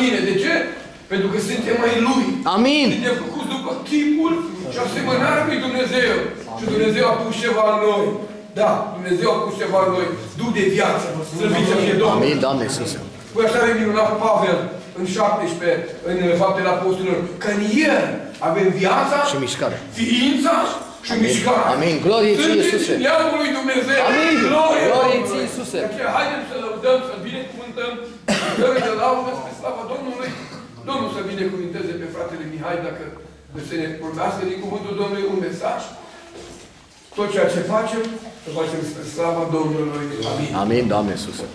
mine. De ce? Pentru că suntem mai Lui. Amin. Suntem făcuți după chipul și asemănarea lui Dumnezeu. Și Dumnezeu a pus ceva în noi. Da, Dumnezeu a pus ceva în noi. Duh de viață. Slăvit să fie Domnul. Amin, Doamne Iisuse. Păi așa e minunat Pavel în 17, în Faptele Apostolilor, că în El avem viața, Și mișcare. ființa și mișcarea. Amin. Glorie ție, Sunteți Iisuse. neamul lui Dumnezeu. Amin. Glorie, Glorie Domnului. ție, Iisuse. De aceea, haideți să lăudăm, să binecuvântăm, să dăm de laudă spre slava Domnului. Domnul să binecuvânteze pe fratele Mihai dacă să ne vorbească din cuvântul Domnului un mesaj. Tot ceea ce facem, să facem spre slava Domnului. Amin. Amin, Doamne Iisuse.